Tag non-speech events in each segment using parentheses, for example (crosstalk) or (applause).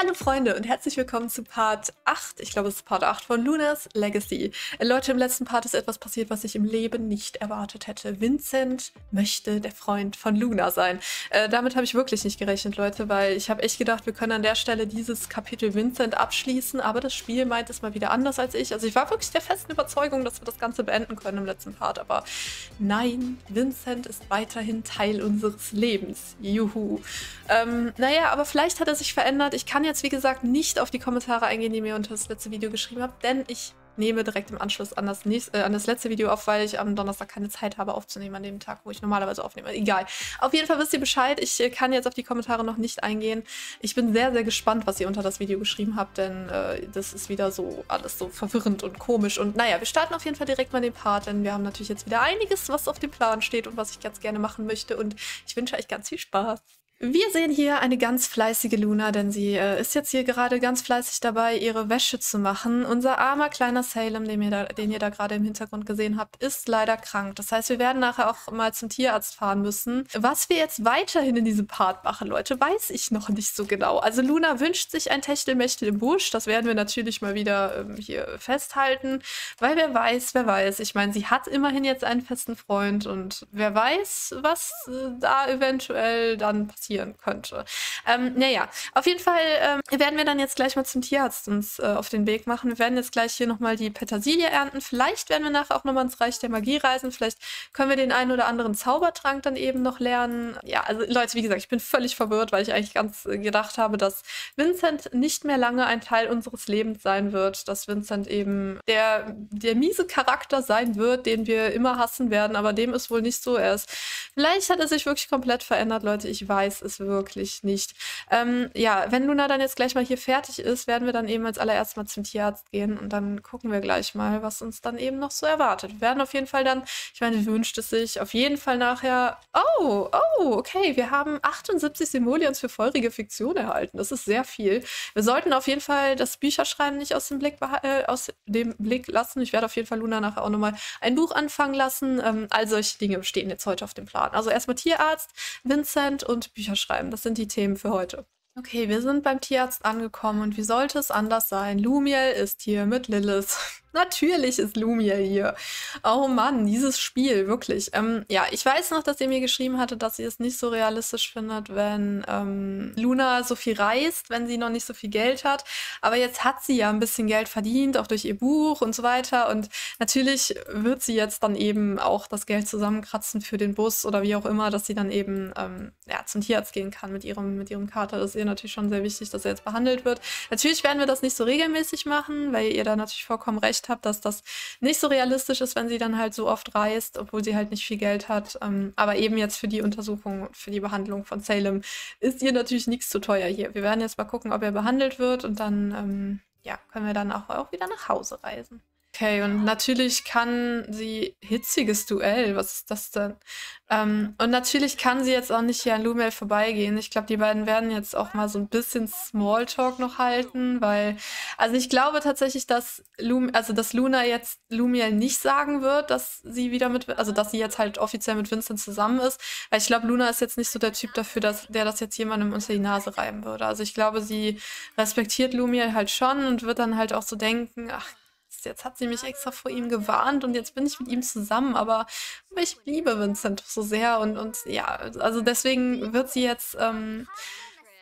Hallo Freunde und herzlich willkommen zu Part 8. Ich glaube, es ist Part 8 von Lunas Legacy. Äh, Leute, im letzten Part ist etwas passiert, was ich im Leben nicht erwartet hätte. Vincent möchte der Freund von Luna sein. Äh, damit habe ich wirklich nicht gerechnet, Leute, weil ich habe echt gedacht, wir können an der Stelle dieses Kapitel Vincent abschließen, aber das Spiel meint es mal wieder anders als ich. Also ich war wirklich der festen Überzeugung, dass wir das Ganze beenden können im letzten Part, aber nein, Vincent ist weiterhin Teil unseres Lebens. Juhu. Ähm, naja, aber vielleicht hat er sich verändert. Ich kann jetzt, wie gesagt, nicht auf die Kommentare eingehen, die mir unter das letzte Video geschrieben habt, denn ich nehme direkt im Anschluss an das, nächste, äh, an das letzte Video auf, weil ich am Donnerstag keine Zeit habe aufzunehmen an dem Tag, wo ich normalerweise aufnehme. Egal. Auf jeden Fall wisst ihr Bescheid. Ich äh, kann jetzt auf die Kommentare noch nicht eingehen. Ich bin sehr, sehr gespannt, was ihr unter das Video geschrieben habt, denn äh, das ist wieder so alles so verwirrend und komisch. Und naja, wir starten auf jeden Fall direkt mal den Part, denn wir haben natürlich jetzt wieder einiges, was auf dem Plan steht und was ich ganz gerne machen möchte. Und ich wünsche euch ganz viel Spaß. Wir sehen hier eine ganz fleißige Luna, denn sie äh, ist jetzt hier gerade ganz fleißig dabei, ihre Wäsche zu machen. Unser armer kleiner Salem, den ihr da, den ihr da gerade im Hintergrund gesehen habt, ist leider krank. Das heißt, wir werden nachher auch mal zum Tierarzt fahren müssen. Was wir jetzt weiterhin in diesem Part machen, Leute, weiß ich noch nicht so genau. Also Luna wünscht sich ein Techtelmechtel im Busch. Das werden wir natürlich mal wieder ähm, hier festhalten, weil wer weiß, wer weiß. Ich meine, sie hat immerhin jetzt einen festen Freund und wer weiß, was äh, da eventuell dann passiert passieren könnte. Ähm, naja, auf jeden Fall ähm, werden wir dann jetzt gleich mal zum Tierarzt uns äh, auf den Weg machen. Wir werden jetzt gleich hier nochmal die Petersilie ernten. Vielleicht werden wir nachher auch nochmal ins Reich der Magie reisen. Vielleicht können wir den einen oder anderen Zaubertrank dann eben noch lernen. Ja, also Leute, wie gesagt, ich bin völlig verwirrt, weil ich eigentlich ganz äh, gedacht habe, dass Vincent nicht mehr lange ein Teil unseres Lebens sein wird. Dass Vincent eben der, der miese Charakter sein wird, den wir immer hassen werden. Aber dem ist wohl nicht so. Er ist, vielleicht hat er sich wirklich komplett verändert, Leute. Ich weiß es wirklich nicht. Ähm, ja, wenn Luna dann jetzt gleich mal hier fertig ist, werden wir dann eben als allererstes mal zum Tierarzt gehen und dann gucken wir gleich mal, was uns dann eben noch so erwartet. Wir werden auf jeden Fall dann, ich meine, wünscht es sich auf jeden Fall nachher. Oh, oh, okay, wir haben 78 Simoleons für feurige Fiktion erhalten. Das ist sehr viel. Wir sollten auf jeden Fall das Bücherschreiben nicht aus dem Blick, äh, aus dem Blick lassen. Ich werde auf jeden Fall Luna nachher auch nochmal ein Buch anfangen lassen. Ähm, all solche Dinge stehen jetzt heute auf dem Plan. Also erstmal Tierarzt, Vincent und Bücher schreiben. Das sind die Themen für heute. Okay, wir sind beim Tierarzt angekommen und wie sollte es anders sein? Lumiel ist hier mit Lilith. Natürlich ist Lumiel hier. Oh Mann, dieses Spiel, wirklich. Ähm, ja, ich weiß noch, dass ihr mir geschrieben hatte, dass ihr es nicht so realistisch findet, wenn ähm, Luna so viel reist, wenn sie noch nicht so viel Geld hat. Aber jetzt hat sie ja ein bisschen Geld verdient, auch durch ihr Buch und so weiter. Und natürlich wird sie jetzt dann eben auch das Geld zusammenkratzen für den Bus oder wie auch immer, dass sie dann eben ähm, ja, zum Tierarzt gehen kann mit ihrem, mit ihrem Kater. Das ist ihr natürlich schon sehr wichtig, dass er jetzt behandelt wird. Natürlich werden wir das nicht so regelmäßig machen, weil ihr da natürlich vollkommen recht habe, dass das nicht so realistisch ist, wenn sie dann halt so oft reist, obwohl sie halt nicht viel Geld hat. Ähm, aber eben jetzt für die Untersuchung, für die Behandlung von Salem ist ihr natürlich nichts zu teuer hier. Wir werden jetzt mal gucken, ob er behandelt wird und dann ähm, ja, können wir dann auch, auch wieder nach Hause reisen. Okay, und natürlich kann sie hitziges Duell, was ist das denn? Ähm, und natürlich kann sie jetzt auch nicht hier an Lumel vorbeigehen. Ich glaube, die beiden werden jetzt auch mal so ein bisschen Smalltalk noch halten, weil, also ich glaube tatsächlich, dass Lum, also dass Luna jetzt Lumiel nicht sagen wird, dass sie wieder mit, also dass sie jetzt halt offiziell mit Vincent zusammen ist. Weil ich glaube, Luna ist jetzt nicht so der Typ dafür, dass der das jetzt jemandem unter die Nase reiben würde. Also ich glaube, sie respektiert Lumiel halt schon und wird dann halt auch so denken, ach jetzt hat sie mich extra vor ihm gewarnt und jetzt bin ich mit ihm zusammen, aber, aber ich liebe Vincent so sehr und, und ja, also deswegen wird sie jetzt ähm,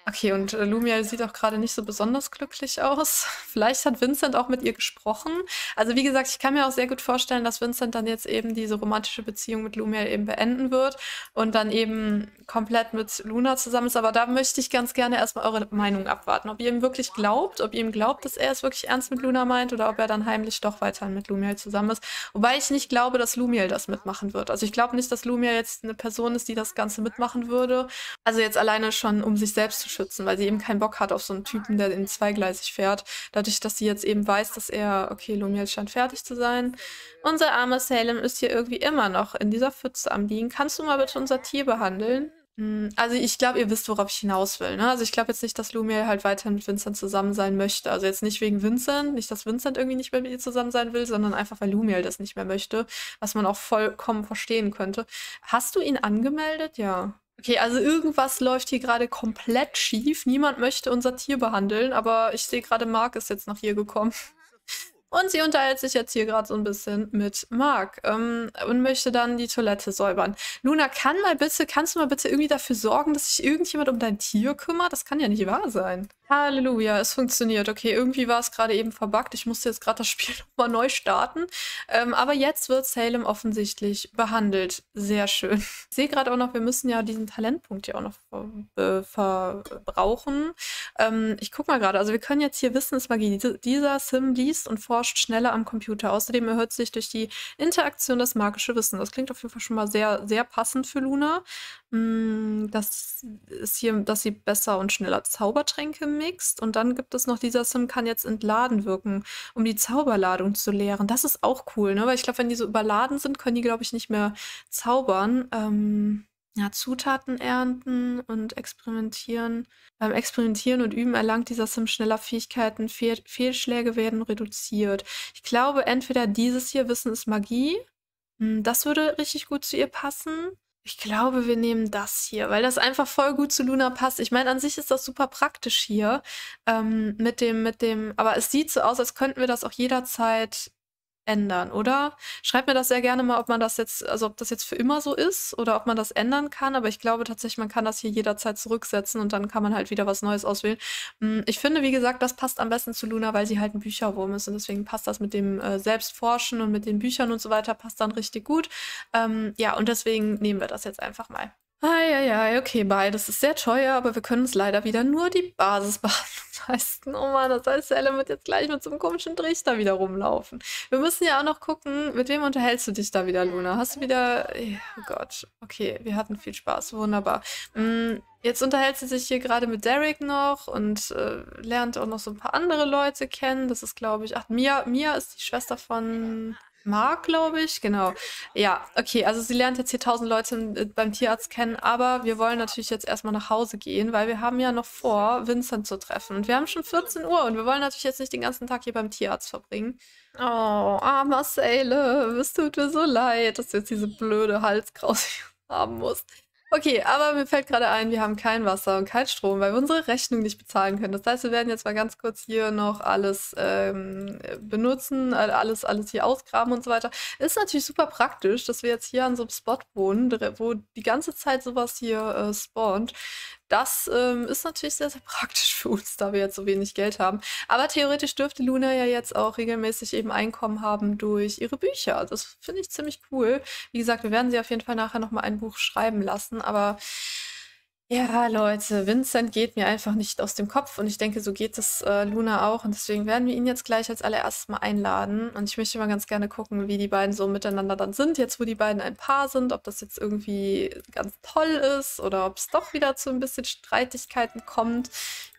Okay, und äh, Lumia sieht auch gerade nicht so besonders glücklich aus. (laughs) Vielleicht hat Vincent auch mit ihr gesprochen. Also wie gesagt, ich kann mir auch sehr gut vorstellen, dass Vincent dann jetzt eben diese romantische Beziehung mit Lumia eben beenden wird und dann eben komplett mit Luna zusammen ist. Aber da möchte ich ganz gerne erstmal eure Meinung abwarten. Ob ihr ihm wirklich glaubt, ob ihr ihm glaubt, dass er es wirklich ernst mit Luna meint oder ob er dann heimlich doch weiterhin mit Lumia zusammen ist. Wobei ich nicht glaube, dass Lumiel das mitmachen wird. Also ich glaube nicht, dass Lumiel jetzt eine Person ist, die das Ganze mitmachen würde. Also jetzt alleine schon, um sich selbst zu schützen, weil sie eben keinen Bock hat auf so einen Typen, der in zweigleisig fährt. Dadurch, dass sie jetzt eben weiß, dass er, okay, Lumiel scheint fertig zu sein. Unser armer Salem ist hier irgendwie immer noch in dieser Pfütze am Liegen. Kannst du mal bitte unser Tier behandeln? Hm, also ich glaube, ihr wisst, worauf ich hinaus will. Ne? Also ich glaube jetzt nicht, dass Lumiel halt weiterhin mit Vincent zusammen sein möchte. Also jetzt nicht wegen Vincent, nicht, dass Vincent irgendwie nicht mehr mit ihr zusammen sein will, sondern einfach, weil Lumiel das nicht mehr möchte, was man auch vollkommen verstehen könnte. Hast du ihn angemeldet? Ja. Okay, also irgendwas läuft hier gerade komplett schief. Niemand möchte unser Tier behandeln, aber ich sehe gerade, Mark ist jetzt nach hier gekommen. Und sie unterhält sich jetzt hier gerade so ein bisschen mit Mark ähm, und möchte dann die Toilette säubern. Luna, kann mal bitte, kannst du mal bitte irgendwie dafür sorgen, dass sich irgendjemand um dein Tier kümmert? Das kann ja nicht wahr sein. Halleluja, es funktioniert. Okay, irgendwie war es gerade eben verbuggt. Ich musste jetzt gerade das Spiel (laughs) nochmal neu starten. Ähm, aber jetzt wird Salem offensichtlich behandelt. Sehr schön. Ich sehe gerade auch noch, wir müssen ja diesen Talentpunkt hier auch noch ver äh, verbrauchen. Ähm, ich gucke mal gerade, also wir können jetzt hier Wissensmagie. Dieser Sim liest und forscht schneller am Computer. Außerdem erhöht sich durch die Interaktion das magische Wissen. Das klingt auf jeden Fall schon mal sehr, sehr passend für Luna. Hm, das ist hier, dass sie besser und schneller Zaubertränke mixt. Und dann gibt es noch, dieser Sim kann jetzt entladen wirken, um die Zauberladung zu leeren. Das ist auch cool, ne? Weil ich glaube, wenn die so überladen sind, können die, glaube ich, nicht mehr zaubern. Ähm, ja, Zutaten ernten und experimentieren. Beim Experimentieren und Üben erlangt dieser Sim schneller Fähigkeiten. Fehl Fehlschläge werden reduziert. Ich glaube, entweder dieses hier Wissen ist Magie. Hm, das würde richtig gut zu ihr passen. Ich glaube, wir nehmen das hier, weil das einfach voll gut zu Luna passt. Ich meine, an sich ist das super praktisch hier ähm, mit dem, mit dem, aber es sieht so aus, als könnten wir das auch jederzeit ändern, oder? Schreibt mir das sehr gerne mal, ob man das jetzt, also ob das jetzt für immer so ist oder ob man das ändern kann. Aber ich glaube tatsächlich, man kann das hier jederzeit zurücksetzen und dann kann man halt wieder was Neues auswählen. Hm, ich finde, wie gesagt, das passt am besten zu Luna, weil sie halt ein Bücherwurm ist und deswegen passt das mit dem äh, Selbstforschen und mit den Büchern und so weiter, passt dann richtig gut. Ähm, ja, und deswegen nehmen wir das jetzt einfach mal. Eieiei, okay, beides ist sehr teuer, aber wir können uns leider wieder nur die Basisbehandlung (laughs) leisten. Oh Mann, das heißt, Ellen wird jetzt gleich mit so einem komischen Trichter wieder rumlaufen. Wir müssen ja auch noch gucken, mit wem unterhältst du dich da wieder, Luna? Hast du wieder... Oh Gott, okay, wir hatten viel Spaß, wunderbar. Mm, jetzt unterhält sie sich hier gerade mit Derek noch und äh, lernt auch noch so ein paar andere Leute kennen. Das ist, glaube ich... Ach, Mia, Mia ist die Schwester von... Mark, glaube ich. Genau. Ja, okay. Also sie lernt jetzt hier tausend Leute äh, beim Tierarzt kennen, aber wir wollen natürlich jetzt erstmal nach Hause gehen, weil wir haben ja noch vor, Vincent zu treffen. Und wir haben schon 14 Uhr und wir wollen natürlich jetzt nicht den ganzen Tag hier beim Tierarzt verbringen. Oh, armer Sailor, es tut mir so leid, dass du jetzt diese blöde Halskrause (laughs) haben musst. Okay, aber mir fällt gerade ein, wir haben kein Wasser und kein Strom, weil wir unsere Rechnung nicht bezahlen können. Das heißt, wir werden jetzt mal ganz kurz hier noch alles ähm, benutzen, alles, alles hier ausgraben und so weiter. Ist natürlich super praktisch, dass wir jetzt hier an so einem Spot wohnen, wo die ganze Zeit sowas hier äh, spawnt. Das ähm, ist natürlich sehr, sehr praktisch für uns, da wir jetzt so wenig Geld haben. Aber theoretisch dürfte Luna ja jetzt auch regelmäßig eben Einkommen haben durch ihre Bücher. Das finde ich ziemlich cool. Wie gesagt, wir werden sie auf jeden Fall nachher nochmal ein Buch schreiben lassen, aber ja, Leute, Vincent geht mir einfach nicht aus dem Kopf und ich denke, so geht es äh, Luna auch und deswegen werden wir ihn jetzt gleich als allererstes mal einladen und ich möchte mal ganz gerne gucken, wie die beiden so miteinander dann sind, jetzt wo die beiden ein Paar sind, ob das jetzt irgendwie ganz toll ist oder ob es doch wieder zu ein bisschen Streitigkeiten kommt.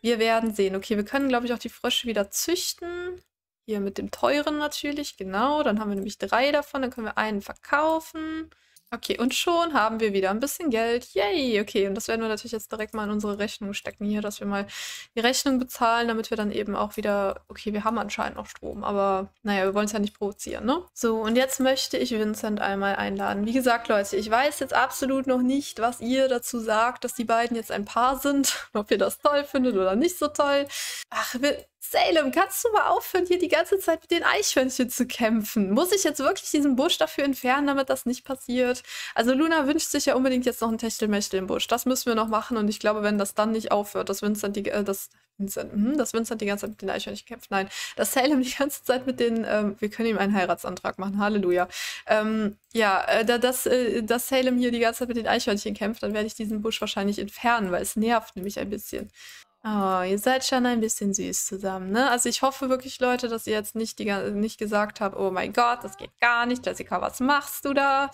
Wir werden sehen. Okay, wir können, glaube ich, auch die Frösche wieder züchten. Hier mit dem teuren natürlich, genau. Dann haben wir nämlich drei davon, dann können wir einen verkaufen. Okay, und schon haben wir wieder ein bisschen Geld. Yay! Okay, und das werden wir natürlich jetzt direkt mal in unsere Rechnung stecken hier, dass wir mal die Rechnung bezahlen, damit wir dann eben auch wieder... Okay, wir haben anscheinend noch Strom, aber naja, wir wollen es ja nicht provozieren, ne? So, und jetzt möchte ich Vincent einmal einladen. Wie gesagt, Leute, ich weiß jetzt absolut noch nicht, was ihr dazu sagt, dass die beiden jetzt ein Paar sind. (laughs) Ob ihr das toll findet oder nicht so toll. Ach, wir Salem, kannst du mal aufhören, hier die ganze Zeit mit den Eichhörnchen zu kämpfen? Muss ich jetzt wirklich diesen Busch dafür entfernen, damit das nicht passiert? Also Luna wünscht sich ja unbedingt jetzt noch ein Techtelmechtel im Busch. Das müssen wir noch machen und ich glaube, wenn das dann nicht aufhört, dass Vincent die, äh, das, Vincent, hm, dass Vincent die ganze Zeit mit den Eichhörnchen kämpft. Nein, dass Salem die ganze Zeit mit den, ähm, wir können ihm einen Heiratsantrag machen, Halleluja. Ähm, ja, äh, da, dass, äh, dass Salem hier die ganze Zeit mit den Eichhörnchen kämpft, dann werde ich diesen Busch wahrscheinlich entfernen, weil es nervt nämlich ein bisschen. Oh, ihr seid schon ein bisschen süß zusammen, ne? Also ich hoffe wirklich, Leute, dass ihr jetzt nicht, die, nicht gesagt habt, oh mein Gott, das geht gar nicht, Jessica, was machst du da?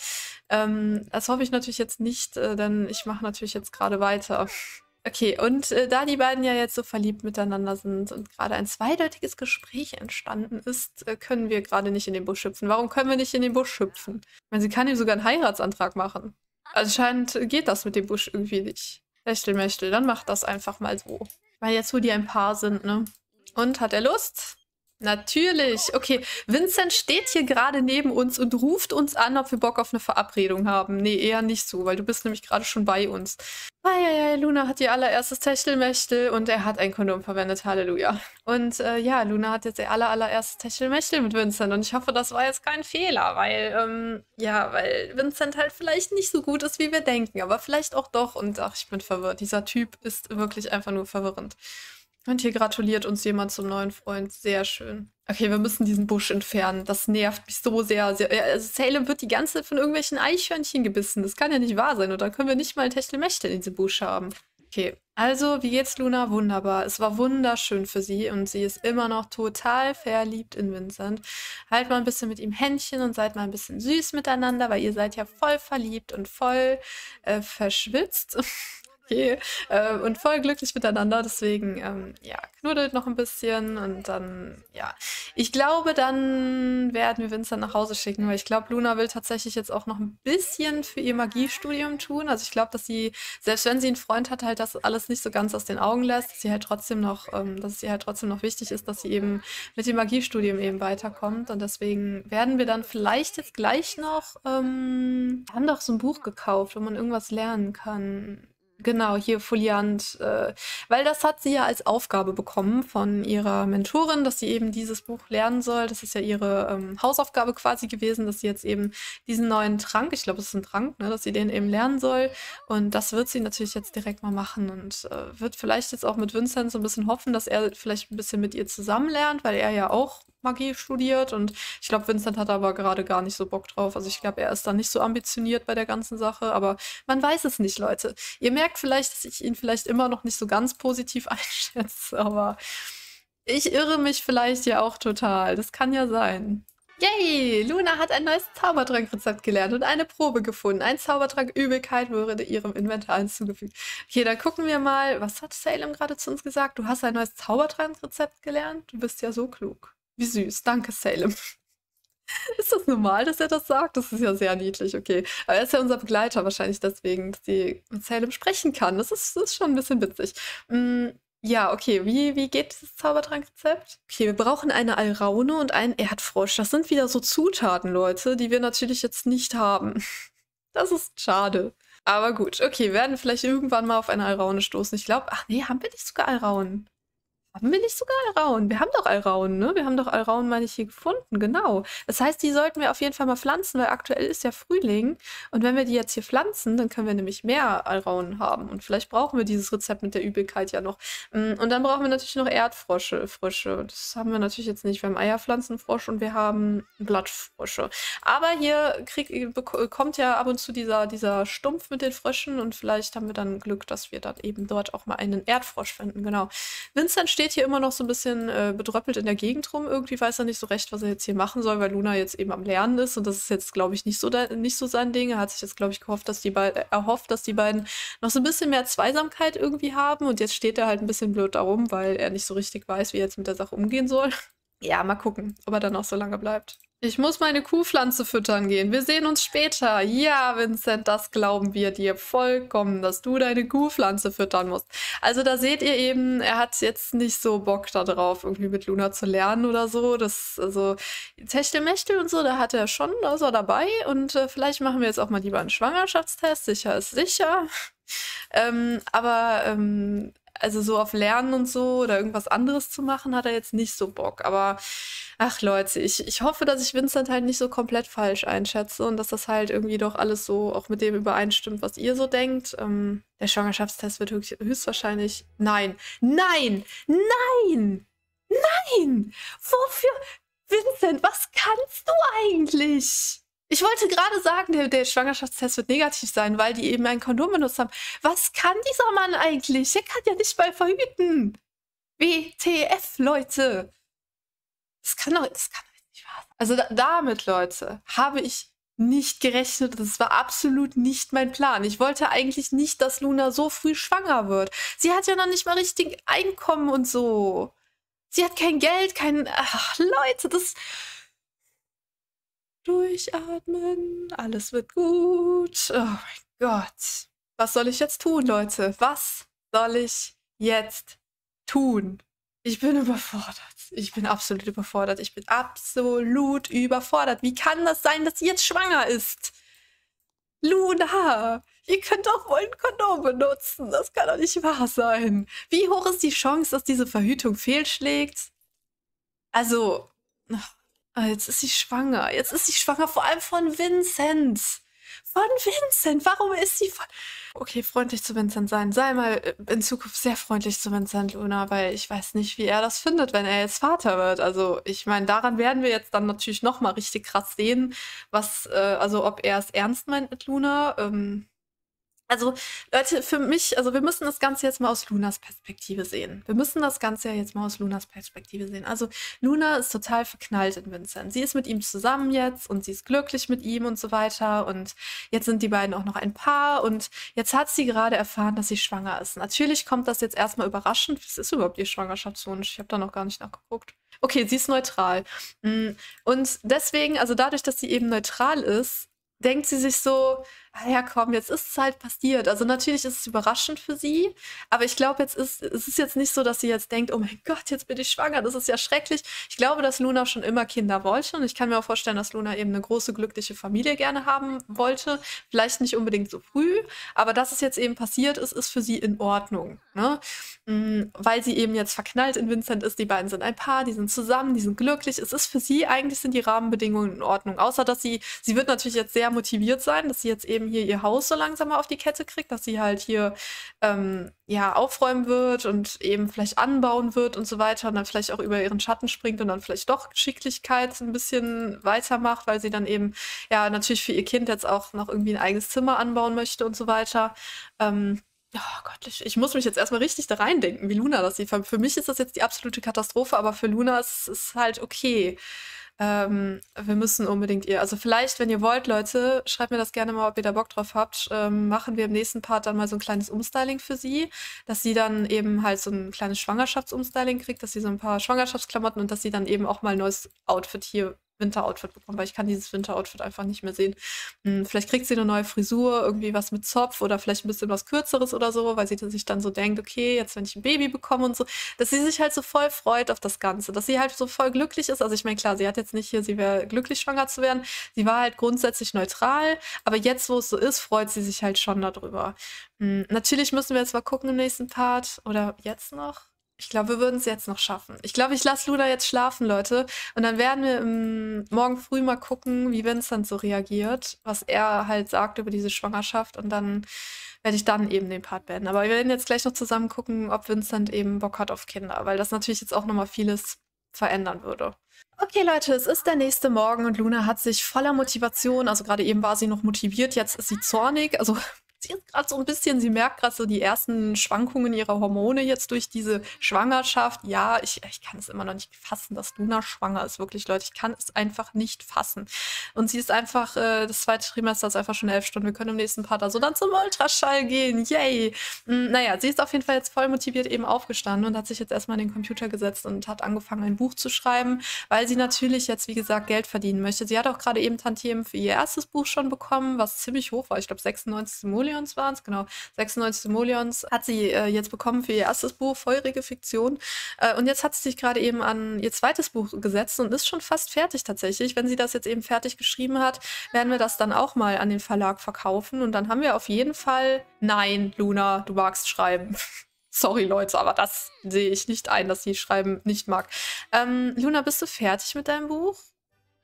Ähm, das hoffe ich natürlich jetzt nicht, äh, denn ich mache natürlich jetzt gerade weiter. Okay, und äh, da die beiden ja jetzt so verliebt miteinander sind und gerade ein zweideutiges Gespräch entstanden ist, äh, können wir gerade nicht in den Busch hüpfen. Warum können wir nicht in den Busch hüpfen? Ich meine, sie kann ihm sogar einen Heiratsantrag machen. Scheint geht das mit dem Busch irgendwie nicht. Techtelmechtel, dann macht das einfach mal so. Weil jetzt, wo die ein Paar sind, ne? Und hat er Lust? Natürlich. Okay, Vincent steht hier gerade neben uns und ruft uns an, ob wir Bock auf eine Verabredung haben. Nee, eher nicht so, weil du bist nämlich gerade schon bei uns. Eieiei, Luna hat ihr allererstes Techtelmechtel und er hat ein Kondom verwendet. Halleluja. Und äh, ja, Luna hat jetzt ihr aller, allererstes Techtelmechtel mit Vincent und ich hoffe, das war jetzt kein Fehler, weil, ähm, ja, weil Vincent halt vielleicht nicht so gut ist, wie wir denken, aber vielleicht auch doch und ach, ich bin verwirrt. Dieser Typ ist wirklich einfach nur verwirrend. Und hier gratuliert uns jemand zum neuen Freund. Sehr schön. Okay, wir müssen diesen Busch entfernen. Das nervt mich so sehr. also Salem wird die ganze Zeit von irgendwelchen Eichhörnchen gebissen. Das kann ja nicht wahr sein. Und dann können wir nicht mal Techtelmechtel in diesem Busch haben. Okay, also wie geht's Luna? Wunderbar. Es war wunderschön für sie und sie ist immer noch total verliebt in Vincent. Halt mal ein bisschen mit ihm Händchen und seid mal ein bisschen süß miteinander, weil ihr seid ja voll verliebt und voll äh, verschwitzt. (laughs) okay. Äh, und voll glücklich miteinander. Deswegen, ähm, ja, knuddelt noch ein bisschen und dann, ja. Ich glaube, dann werden wir Vincent nach Hause schicken, weil ich glaube, Luna will tatsächlich jetzt auch noch ein bisschen für ihr Magiestudium tun. Also ich glaube, dass sie, selbst wenn sie einen Freund hat, halt das alles nicht so ganz aus den Augen lässt, dass sie halt trotzdem noch, ähm, dass es ihr halt trotzdem noch wichtig ist, dass sie eben mit dem Magiestudium eben weiterkommt. Und deswegen werden wir dann vielleicht jetzt gleich noch, ähm, haben doch so ein Buch gekauft, wo man irgendwas lernen kann. Genau, hier Foliant, äh, weil das hat sie ja als Aufgabe bekommen von ihrer Mentorin, dass sie eben dieses Buch lernen soll. Das ist ja ihre ähm, Hausaufgabe quasi gewesen, dass sie jetzt eben diesen neuen Trank, ich glaube, es ist ein Trank, ne, dass sie den eben lernen soll. Und das wird sie natürlich jetzt direkt mal machen und äh, wird vielleicht jetzt auch mit Vincent so ein bisschen hoffen, dass er vielleicht ein bisschen mit ihr zusammen lernt, weil er ja auch Magie studiert und ich glaube, Vincent hat aber gerade gar nicht so Bock drauf. Also ich glaube, er ist da nicht so ambitioniert bei der ganzen Sache, aber man weiß es nicht, Leute. Ihr merkt vielleicht, dass ich ihn vielleicht immer noch nicht so ganz positiv (laughs) einschätze, aber ich irre mich vielleicht ja auch total. Das kann ja sein. Yay! Luna hat ein neues Zaubertrankrezept gelernt und eine Probe gefunden. Ein Zaubertrank Übelkeit wurde ihrem Inventar hinzugefügt. Okay, dann gucken wir mal. Was hat Salem gerade zu uns gesagt? Du hast ein neues Zaubertrankrezept gelernt? Du bist ja so klug. Wie süß. Danke, Salem. (laughs) Ist das normal, dass er das sagt? Das ist ja sehr niedlich, okay. Aber er ist ja unser Begleiter wahrscheinlich deswegen, dass sie mit Salem sprechen kann. Das ist, das ist schon ein bisschen witzig. Mm, ja, okay. Wie, wie geht dieses Zaubertrankrezept? Okay, wir brauchen eine Alraune und einen Erdfrosch. Das sind wieder so Zutaten, Leute, die wir natürlich jetzt nicht haben. (laughs) Das ist schade. Aber gut, okay, wir werden vielleicht irgendwann mal auf eine Alraune stoßen. Ich glaube, ach nee, haben wir nicht sogar Alraunen? Haben wir nicht sogar Alraun? Wir haben doch Alraun, ne? Wir haben doch Alraun, meine ich, hier gefunden, genau. Das heißt, die sollten wir auf jeden Fall mal pflanzen, weil aktuell ist ja Frühling. Und wenn wir die jetzt hier pflanzen, dann können wir nämlich mehr Alraun haben. Und vielleicht brauchen wir dieses Rezept mit der Übelkeit ja noch. Mm, und dann brauchen wir natürlich noch Erdfrosche, Frösche. Das haben wir natürlich jetzt nicht. Wir haben Eierpflanzenfrosch und wir haben Blattfrosche. Aber hier krieg, kommt ja ab und zu dieser, dieser Stumpf mit den Fröschen und vielleicht haben wir dann Glück, dass wir dann eben dort auch mal einen Erdfrosch finden. Genau. Vincent steht steht hier immer noch so ein bisschen äh, bedröppelt in der Gegend rum. Irgendwie weiß er nicht so recht, was er jetzt hier machen soll, weil Luna jetzt eben am Lernen ist. Und das ist jetzt, glaube ich, nicht so, nicht so sein Ding. Er hat sich jetzt, glaube ich, gehofft, dass die beiden, erhofft, dass die beiden noch so ein bisschen mehr Zweisamkeit irgendwie haben. Und jetzt steht er halt ein bisschen blöd darum, weil er nicht so richtig weiß, wie er jetzt mit der Sache umgehen soll. Ja, mal gucken, ob er dann auch so lange bleibt. Ich muss meine Kuhpflanze füttern gehen. Wir sehen uns später. Ja, Vincent, das glauben wir dir vollkommen, dass du deine Kuhpflanze füttern musst. Also da seht ihr eben, er hat jetzt nicht so Bock darauf, irgendwie mit Luna zu lernen oder so. Das, also Techtelmechtel und so, da hat er schon, da ist er dabei. Und äh, vielleicht machen wir jetzt auch mal lieber einen Schwangerschaftstest. Sicher ist sicher. (laughs) ähm, aber ähm, also so auf Lernen und so oder irgendwas anderes zu machen, hat er jetzt nicht so Bock. Aber ach Leute, ich, ich hoffe, dass ich Vincent halt nicht so komplett falsch einschätze und dass das halt irgendwie doch alles so auch mit dem übereinstimmt, was ihr so denkt. Ähm, der Schwangerschaftstest wird höchst, höchstwahrscheinlich. Nein, nein, nein, nein! Wofür? Vincent, was kannst du eigentlich? Ich wollte gerade sagen, der, der, Schwangerschaftstest wird negativ sein, weil die eben ein Kondom benutzt haben. Was kann dieser Mann eigentlich? Er kann ja nicht mal verhüten. WTF, Leute. Das kann doch, das kann doch nicht wahr sein. Also da, damit, Leute, habe ich nicht gerechnet. Das war absolut nicht mein Plan. Ich wollte eigentlich nicht, dass Luna so früh schwanger wird. Sie hat ja noch nicht mal richtig Einkommen und so. Sie hat kein Geld, kein. Ach, Leute, das. Durchatmen, alles wird gut. Oh mein Gott. Was soll ich jetzt tun, Leute? Was soll ich jetzt tun? Ich bin überfordert. Ich bin absolut überfordert. Ich bin absolut überfordert. Wie kann das sein, dass sie jetzt schwanger ist? Luna, ihr könnt doch wohl ein Kondom benutzen. Das kann doch nicht wahr sein. Wie hoch ist die Chance, dass diese Verhütung fehlschlägt? Also, jetzt ist sie schwanger. Jetzt ist sie schwanger, vor allem von Vincent. Von Vincent. Warum ist sie von. Okay, freundlich zu Vincent sein. Sei mal äh, in Zukunft sehr freundlich zu Vincent, Luna, weil ich weiß nicht, wie er das findet, wenn er jetzt Vater wird. Also, ich meine, daran werden wir jetzt dann natürlich nochmal richtig krass sehen, was, äh, also ob er es ernst meint mit Luna. Ähm, also, Leute, für mich, also wir müssen das Ganze jetzt mal aus Lunas Perspektive sehen. Wir müssen das Ganze ja jetzt mal aus Lunas Perspektive sehen. Also, Luna ist total verknallt in Vincent. Sie ist mit ihm zusammen jetzt und sie ist glücklich mit ihm und so weiter. Und jetzt sind die beiden auch noch ein Paar. Und jetzt hat sie gerade erfahren, dass sie schwanger ist. Natürlich kommt das jetzt erstmal überraschend. Was ist überhaupt ihr Schwangerschaftswunsch? Ich habe da noch gar nicht nachgeguckt. Okay, sie ist neutral. Mm, und deswegen, also dadurch, dass sie eben neutral ist, denkt sie sich so, ah ja komm, jetzt ist es halt passiert. Also natürlich ist es überraschend für sie, aber ich glaube, jetzt ist es ist jetzt nicht so, dass sie jetzt denkt, oh mein Gott, jetzt bin ich schwanger, das ist ja schrecklich. Ich glaube, dass Luna schon immer Kinder wollte und ich kann mir auch vorstellen, dass Luna eben eine große glückliche Familie gerne haben wollte. Vielleicht nicht unbedingt so früh, aber dass es jetzt eben passiert ist, ist für sie in Ordnung. Ne? Mm, weil sie eben jetzt verknallt in Vincent ist, die beiden sind ein Paar, die sind zusammen, die sind glücklich. Es ist für sie eigentlich sind die Rahmenbedingungen in Ordnung, außer dass sie, sie wird natürlich jetzt sehr motiviert sein, dass sie jetzt eben eben hier ihr Haus so langsam mal auf die Kette kriegt, dass sie halt hier ähm, ja aufräumen wird und eben vielleicht anbauen wird und so weiter und dann vielleicht auch über ihren Schatten springt und dann vielleicht doch Geschicklichkeit ein bisschen weitermacht, weil sie dann eben ja natürlich für ihr Kind jetzt auch noch irgendwie ein eigenes Zimmer anbauen möchte und so weiter. Ähm, Oh Gott, ich, ich, muss mich jetzt erstmal richtig da reindenken, wie Luna das sieht. Für mich ist das jetzt die absolute Katastrophe, aber für Luna ist es halt okay. Ähm, wir müssen unbedingt ihr, also vielleicht, wenn ihr wollt, Leute, schreibt mir das gerne mal, ob ihr da Bock drauf habt. Ähm, machen wir im nächsten Part dann mal so ein kleines Umstyling für sie, dass sie dann eben halt so ein kleines Schwangerschaftsumstyling kriegt, dass sie so ein paar Schwangerschaftsklamotten und dass sie dann eben auch mal ein neues Outfit hier Winteroutfit bekommen, weil ich kann dieses Winteroutfit einfach nicht mehr sehen. Hm, vielleicht kriegt sie eine neue Frisur, irgendwie was mit Zopf oder vielleicht ein bisschen was Kürzeres oder so, weil sie sich dann so denkt, okay, jetzt wenn ich ein Baby bekomme und so, dass sie sich halt so voll freut auf das Ganze, dass sie halt so voll glücklich ist. Also ich meine, klar, sie hat jetzt nicht hier, sie wäre glücklich schwanger zu werden. Sie war halt grundsätzlich neutral, aber jetzt, wo es so ist, freut sie sich halt schon darüber. Hm, natürlich müssen wir jetzt mal gucken im nächsten Part oder jetzt noch ich glaube, wir würden es jetzt noch schaffen. Ich glaube, ich lasse Luna jetzt schlafen, Leute. Und dann werden wir im, morgen früh mal gucken, wie Vincent so reagiert, was er halt sagt über diese Schwangerschaft. Und dann werde ich dann eben den Part beenden. Aber wir werden jetzt gleich noch zusammen gucken, ob Vincent eben Bock hat auf Kinder, weil das natürlich jetzt auch nochmal vieles verändern würde. Okay, Leute, es ist der nächste Morgen und Luna hat sich voller Motivation, also gerade eben war sie noch motiviert, jetzt ist sie zornig. Also sie ist gerade so ein bisschen, sie merkt gerade so die ersten Schwankungen ihrer Hormone jetzt durch diese Schwangerschaft. Ja, ich, ich kann es immer noch nicht fassen, dass Luna schwanger ist. Wirklich, Leute, ich kann es einfach nicht fassen. Und sie ist einfach, äh, das zweite Trimester ist einfach schon elf Stunden. Wir können im nächsten Part also dann zum Ultraschall gehen. Yay! Hm, naja, sie ist auf jeden Fall jetzt voll motiviert eben aufgestanden und hat sich jetzt erstmal in den Computer gesetzt und hat angefangen, ein Buch zu schreiben, weil sie natürlich jetzt, wie gesagt, Geld verdienen möchte. Sie hat auch gerade eben Tantiemen für ihr erstes Buch schon bekommen, was ziemlich hoch war. Ich glaube, 96 Simoleon Simoleons waren es, genau. 96 Simoleons hat sie äh, jetzt bekommen für ihr erstes Buch, Feurige Fiktion. Äh, und jetzt hat sie sich gerade eben an ihr zweites Buch gesetzt und ist schon fast fertig tatsächlich. Wenn sie das jetzt eben fertig geschrieben hat, werden wir das dann auch mal an den Verlag verkaufen. Und dann haben wir auf jeden Fall, nein, Luna, du magst schreiben. (laughs) Sorry, Leute, aber das sehe ich nicht ein, dass sie schreiben nicht mag. Ähm, Luna, bist du fertig mit deinem Buch?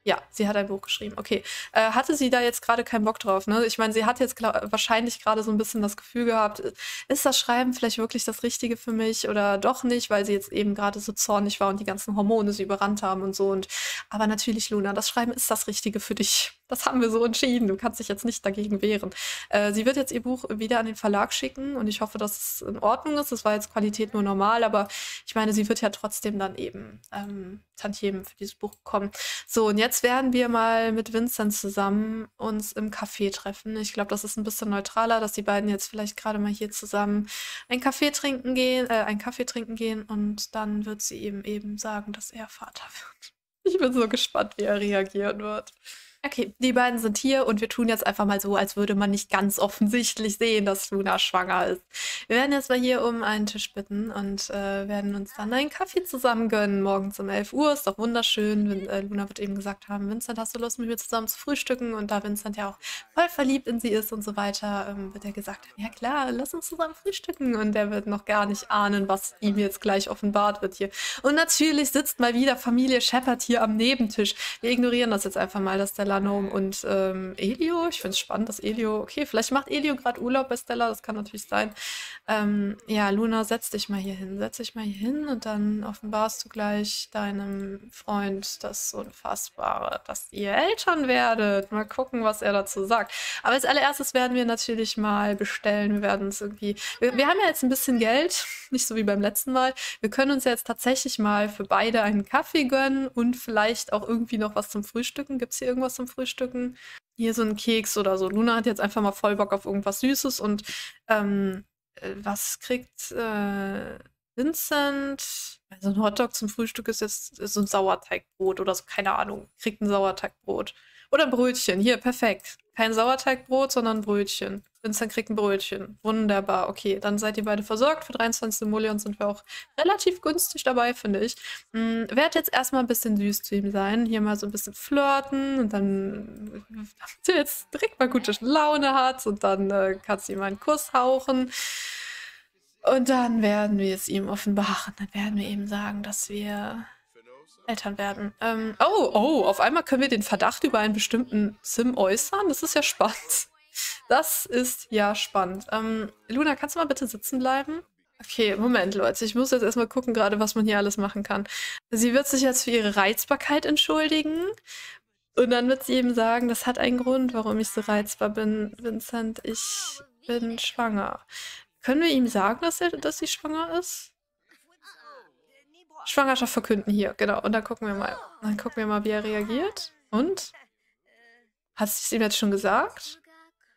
Ja, sie hat ein Buch geschrieben. Okay. Äh, hatte sie da jetzt gerade keinen Bock drauf? Ne? Ich meine, sie hat jetzt glaub, wahrscheinlich gerade so ein bisschen das Gefühl gehabt, ist das Schreiben vielleicht wirklich das Richtige für mich oder doch nicht, weil sie jetzt eben gerade so zornig war und die ganzen Hormone sie überrannt haben und so. Und aber natürlich, Luna, das Schreiben ist das Richtige für dich. Das haben wir so entschieden. Du kannst dich jetzt nicht dagegen wehren. Äh, sie wird jetzt ihr Buch wieder an den Verlag schicken und ich hoffe, dass es in Ordnung ist. Das war jetzt Qualität nur normal, aber ich meine, sie wird ja trotzdem dann eben ähm, Tantiemen für dieses Buch bekommen. So, und jetzt werden wir mal mit Vincent zusammen uns im Café treffen. Ich glaube, das ist ein bisschen neutraler, dass die beiden jetzt vielleicht gerade mal hier zusammen einen Kaffee trinken gehen, äh, einen Kaffee trinken gehen und dann wird sie ihm eben sagen, dass er Vater wird. Ich bin so gespannt, wie er reagieren wird. Okay, die beiden sind hier und wir tun jetzt einfach mal so, als würde man nicht ganz offensichtlich sehen, dass Luna schwanger ist. Wir werden jetzt mal hier um einen Tisch bitten und äh, werden uns dann einen Kaffee zusammen gönnen. Morgens um 11 Uhr, ist doch wunderschön. Vin äh, Luna wird eben gesagt haben, Vincent, hast du Lust mit mir zusammen zu frühstücken? Und da Vincent ja auch voll verliebt in sie ist und so weiter, ähm, wird er gesagt haben, ja klar, lass uns zusammen frühstücken. Und der wird noch gar nicht ahnen, was ihm jetzt gleich offenbart wird hier. Und natürlich sitzt mal wieder Familie Shepard hier am Nebentisch. Wir ignorieren das jetzt einfach mal, dass der Lanom und ähm, Elio. Ich finde es spannend, dass Elio, okay, vielleicht macht Elio gerade Urlaub bei Stella, das kann natürlich sein. Ähm, ja, Luna, setz dich mal hier hin, setz dich mal hier hin und dann offenbarst du gleich deinem Freund das Unfassbare, dass ihr Eltern werdet. Mal gucken, was er dazu sagt. Aber als allererstes werden wir natürlich mal bestellen. Wir werden uns irgendwie, wir, wir haben ja jetzt ein bisschen Geld, nicht so wie beim letzten Mal. Wir können uns jetzt tatsächlich mal für beide einen Kaffee gönnen und vielleicht auch irgendwie noch was zum Frühstücken. Gibt es hier irgendwas zum Frühstücken. Hier so ein Keks oder so. Luna hat jetzt einfach mal voll Bock auf irgendwas Süßes und ähm, äh, was kriegt äh, Vincent? Also ein Hotdog zum Frühstück ist jetzt so ein Sauerteigbrot oder so, keine Ahnung. Kriegt ein Sauerteigbrot. Oder Brötchen. Hier, perfekt. Kein Sauerteigbrot, sondern Brötchen. Vincent kriegt ein Brötchen. Wunderbar. Okay, dann seid ihr beide versorgt. Für 23 Simoleons sind wir auch relativ günstig dabei, finde ich. Hm, werd jetzt erstmal ein bisschen süß zu ihm sein. Hier mal so ein bisschen flirten und dann, damit er jetzt direkt mal gute Laune hat und dann äh, kannst du ihm einen Kuss hauchen. Und dann werden wir es ihm offenbaren. Dann werden wir ihm sagen, dass wir Eltern werden. Ähm, oh, oh, auf einmal können wir den Verdacht über einen bestimmten Sim äußern. Das ist ja spannend. Das ist ja spannend. Ähm, Luna, kannst du mal bitte sitzen bleiben? Okay, Moment, Leute. Ich muss jetzt erstmal gucken, gerade was man hier alles machen kann. Sie wird sich jetzt für ihre Reizbarkeit entschuldigen. Und dann wird sie eben sagen, das hat einen Grund, warum ich so reizbar bin, Vincent. Ich bin schwanger. Können wir ihm sagen, dass, er, dass sie schwanger ist? Schwangerschaft verkünden hier, genau. Und dann gucken wir mal. Dann gucken wir mal, wie er reagiert. Und? Hat sie es ihm jetzt schon gesagt?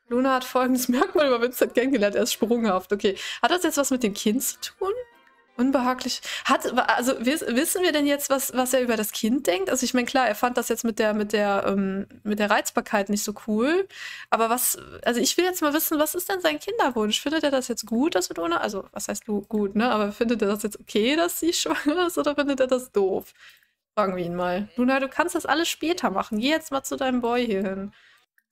Luna hat folgendes (laughs) Merkmal über Vincent kennengelernt. Er ist sprunghaft. Okay. Hat das jetzt was mit dem Kind zu tun? Unbehaglich. Hat, also wissen wir denn jetzt, was, was er über das Kind denkt? Also ich meine, klar, er fand das jetzt mit der, mit der, ähm, mit der Reizbarkeit nicht so cool. Aber was, also ich will jetzt mal wissen, was ist denn sein Kinderwunsch? Findet er das jetzt gut, dass Luna, also was heißt du gut, ne? Aber findet er das jetzt okay, dass sie (laughs) schwanger ist oder findet er das doof? Fragen wir ihn mal. Luna, du kannst das alles später machen. Geh jetzt mal zu deinem Boy hier hin.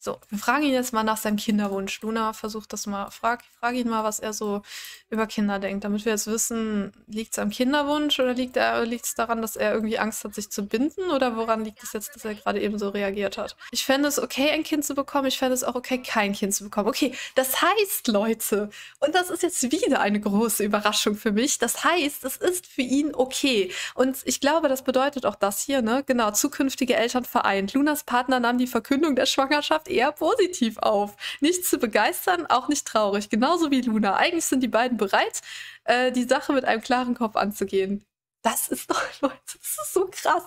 So, wir fragen ihn jetzt mal nach seinem Kinderwunsch. Luna versucht das mal. Frag, frag ihn mal, was er so über Kinder denkt, damit wir jetzt wissen, liegt es am Kinderwunsch oder liegt es daran, dass er irgendwie Angst hat, sich zu binden? Oder woran liegt es jetzt, dass er gerade eben so reagiert hat? Ich fände es okay, ein Kind zu bekommen. Ich fände es auch okay, kein Kind zu bekommen. Okay, das heißt, Leute, und das ist jetzt wieder eine große Überraschung für mich. Das heißt, es ist für ihn okay. Und ich glaube, das bedeutet auch das hier, ne? Genau, zukünftige Eltern vereint. Lunas Partner nahm die Verkündung der Schwangerschaft eher positiv auf. Nicht zu begeistern, auch nicht traurig. Genauso wie Luna. Eigentlich sind die beiden bereit, äh, die Sache mit einem klaren Kopf anzugehen. Das ist doch, (laughs) Leute, das ist so krass.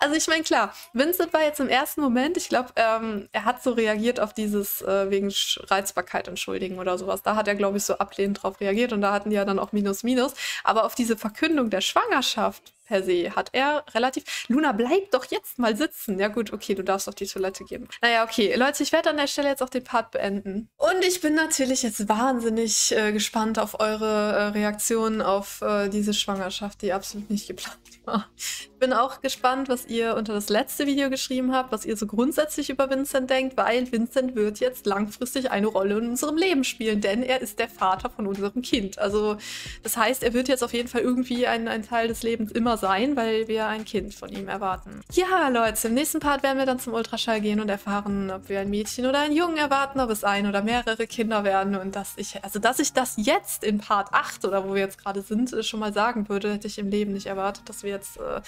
Also ich meine, klar, Vincent war jetzt im ersten Moment, ich glaube, ähm, er hat so reagiert auf dieses äh, wegen Reizbarkeit entschuldigen oder sowas. Da hat er, glaube ich, so ablehnend drauf reagiert und da hatten die ja dann auch Minus Minus. Aber auf diese Verkündung der Schwangerschaft per se hat er relativ. Luna, bleib doch jetzt mal sitzen. Ja, gut, okay, du darfst auf die Toilette gehen. Naja, okay, Leute, ich werde an der Stelle jetzt auch den Part beenden. Und ich bin natürlich jetzt wahnsinnig äh, gespannt auf eure äh, Reaktionen auf äh, diese Schwangerschaft, die absolut nicht geplant war. Ich bin auch gespannt, was ihr unter das letzte Video geschrieben habt, was ihr so grundsätzlich über Vincent denkt, weil Vincent wird jetzt langfristig eine Rolle in unserem Leben spielen, denn er ist der Vater von unserem Kind. Also, das heißt, er wird jetzt auf jeden Fall irgendwie ein, ein Teil des Lebens immer sein, weil wir ein Kind von ihm erwarten. Ja, Leute, im nächsten Part werden wir dann zum Ultraschall gehen und erfahren, ob wir ein Mädchen oder einen Jungen erwarten, ob es ein oder mehrere Kinder werden und dass ich, also dass ich das jetzt in Part 8 oder wo wir jetzt gerade sind, schon mal sagen würde, hätte ich im Leben nicht erwartet, dass wir jetzt äh,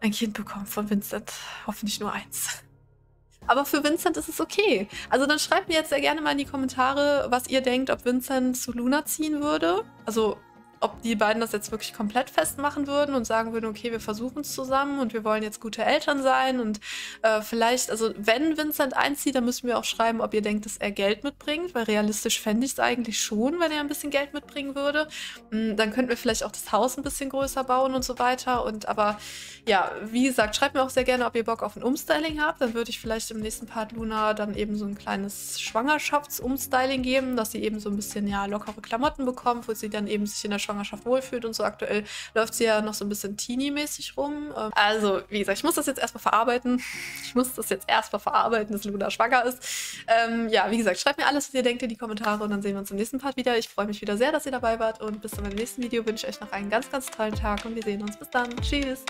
ein Kind bekommen von Vincent. Hoffentlich nur eins. Aber für Vincent ist es okay. Also dann schreibt mir jetzt sehr gerne mal in die Kommentare, was ihr denkt, ob Vincent zu Luna ziehen würde. Also ob die beiden das jetzt wirklich komplett festmachen würden und sagen würden, okay, wir versuchen es zusammen und wir wollen jetzt gute Eltern sein und äh, vielleicht, also wenn Vincent einzieht, dann müssen wir auch schreiben, ob ihr denkt, dass er Geld mitbringt, weil realistisch fände ich es eigentlich schon, wenn er ein bisschen Geld mitbringen würde. Hm, dann könnten wir vielleicht auch das Haus ein bisschen größer bauen und so weiter und aber ja, wie gesagt, schreibt mir auch sehr gerne, ob ihr Bock auf ein Umstyling habt, dann würde ich vielleicht im nächsten Part Luna dann eben so ein kleines Schwangerschafts-Umstyling geben, dass sie eben so ein bisschen, ja, lockere Klamotten bekommt, wo sie dann eben sich in der Schwangerschaft wohlfühlt und so. Aktuell läuft sie ja noch so ein bisschen teeny-mäßig rum. Ähm, also, wie gesagt, ich muss das jetzt erstmal verarbeiten. (laughs) Ich muss das jetzt erstmal verarbeiten, dass Luna schwanger ist. Ähm, ja, wie gesagt, schreibt mir alles, was ihr denkt, in die Kommentare und dann sehen wir uns im nächsten Part wieder. Ich freue mich wieder sehr, dass ihr dabei wart und bis zum nächsten Video wünsche ich euch noch einen ganz, ganz tollen Tag und wir sehen uns. Bis dann. Tschüss.